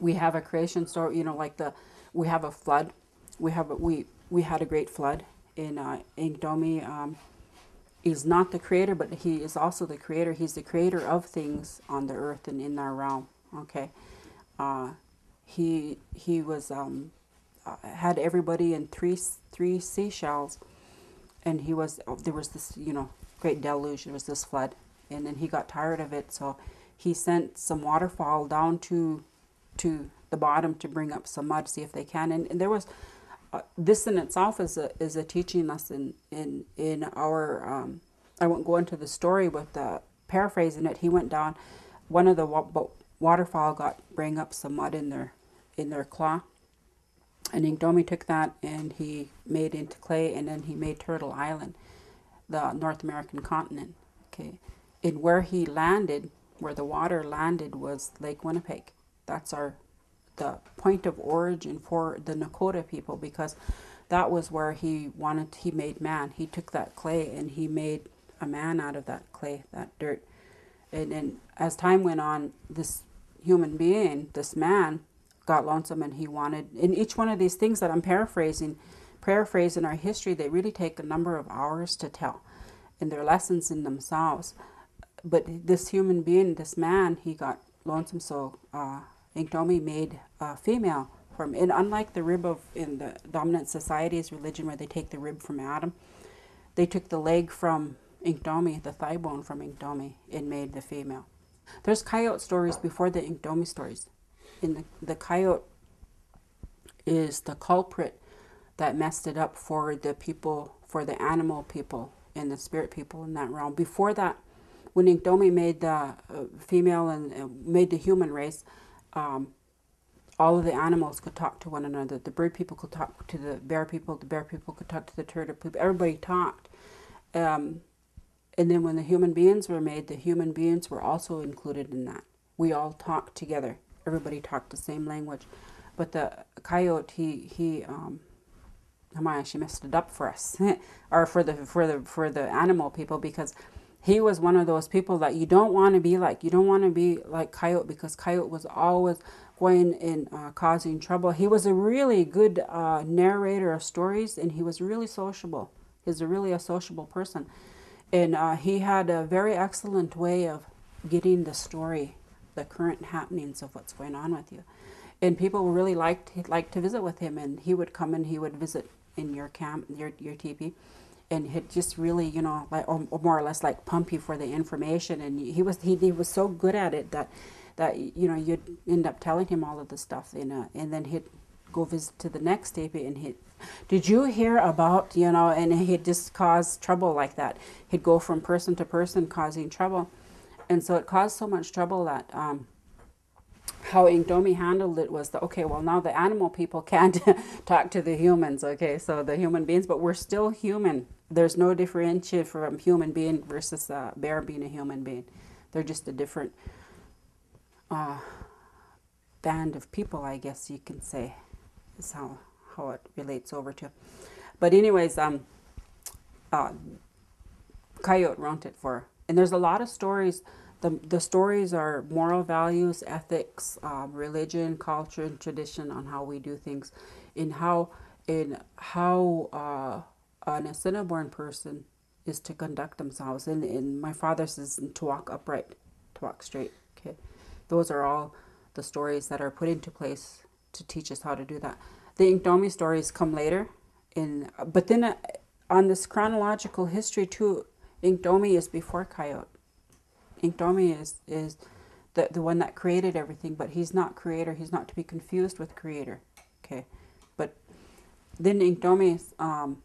we have a creation story. You know, like the we have a flood. We have a, we we had a great flood in uh, Inktomi. Um, he's not the creator, but he is also the creator. He's the creator of things on the earth and in our realm. Okay, uh, he he was um, uh, had everybody in three three seashells, and he was there was this you know great deluge. There was this flood, and then he got tired of it, so he sent some waterfall down to to the bottom to bring up some mud, see if they can. And, and there was uh, this in itself is a is a teaching lesson in in our. Um, I won't go into the story with the paraphrasing it. He went down. One of the wa- waterfall got bring up some mud in their in their claw, and Inktomi took that and he made into clay, and then he made Turtle Island, the North American continent. Okay, and where he landed, where the water landed, was Lake Winnipeg. That's our the point of origin for the Nakota people because that was where he wanted he made man. He took that clay and he made a man out of that clay, that dirt. And, and as time went on, this human being, this man, got lonesome and he wanted in each one of these things that I'm paraphrasing, paraphrasing our history, they really take a number of hours to tell. And they're lessons in themselves. But this human being, this man, he got lonesome so uh, Inktomi made female from, and unlike the rib of in the dominant society's religion where they take the rib from Adam, they took the leg from Inktomi, the thigh bone from Inktomi, and made the female. There's coyote stories before the Inktomi stories. In the, the coyote is the culprit that messed it up for the people, for the animal people and the spirit people in that realm. Before that, when Inktomi made the uh, female and uh, made the human race, um, all of the animals could talk to one another. The bird people could talk to the bear people. The bear people could talk to the turtle people. Everybody talked. Um, and then when the human beings were made, the human beings were also included in that. We all talked together. Everybody talked the same language. But the coyote, he he um, Hamaya, she messed it up for us, or for the for the for the animal people because he was one of those people that you don't want to be like. You don't want to be like Coyote because Coyote was always going and uh, causing trouble. He was a really good uh, narrator of stories, and he was really sociable. He's a really a sociable person, and uh, he had a very excellent way of getting the story, the current happenings of what's going on with you, and people really liked liked to visit with him. And he would come and he would visit in your camp, your your teepee and he just really, you know, like or, more or less like pump you for the information. And he was he, he was so good at it that that you know you'd end up telling him all of the stuff, you know, and then he'd go visit to the next teepee and he did you hear about you know and he'd just cause trouble like that. He'd go from person to person causing trouble. And so it caused so much trouble that um, how Inktomi handled it was okay well now the animal people can't talk to the humans okay so the human beings but we're still human there's no differentiation from human being versus a bear being a human being. They're just a different uh, band of people, I guess you can say, is how, how it relates over to. But anyways, um, uh, Coyote it for, and there's a lot of stories. The, the stories are moral values, ethics, um, religion, culture, and tradition on how we do things, in how in how uh, an Assiniboine person is to conduct themselves. And, and my father says to walk upright, to walk straight. Okay, those are all the stories that are put into place to teach us how to do that. The Inktomi stories come later, in but then uh, on this chronological history too, Inktomi is before Coyote. Inktomi is is the the one that created everything, but he's not creator. He's not to be confused with creator. Okay, but then Inktomi um,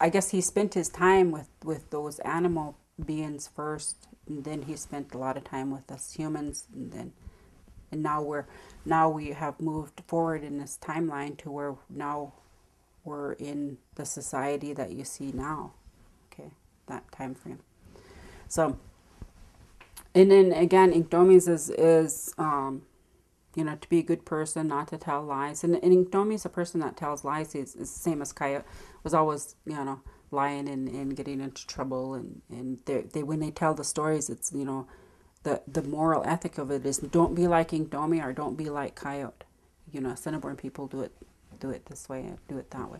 I guess he spent his time with, with those animal beings first, and then he spent a lot of time with us humans, and then and now we're now we have moved forward in this timeline to where now we're in the society that you see now. Okay, that time frame. So, and then again, Inktomis is is um, you know, to be a good person, not to tell lies. And, and Inktomi is a person that tells lies. He's, the same as Coyote, was always, you know, lying and, and getting into trouble. And, and they, they when they tell the stories, it's, you know, the, the moral ethic of it is don't be like Inktomi or don't be like Coyote. you know Assiniboine people do it do it this way and do it that way.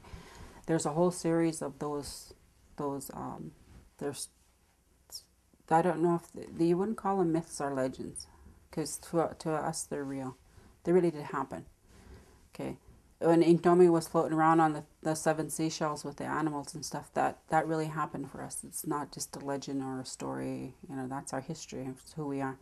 There's a whole series of those those um, there's I don't know if the, you wouldn't call them myths or legends because to, to us they're real. They really did happen. Okay. When Inktomi was floating around on the, the seven seashells with the animals and stuff, that, that really happened for us. It's not just a legend or a story. You know, that's our history. It's who we are.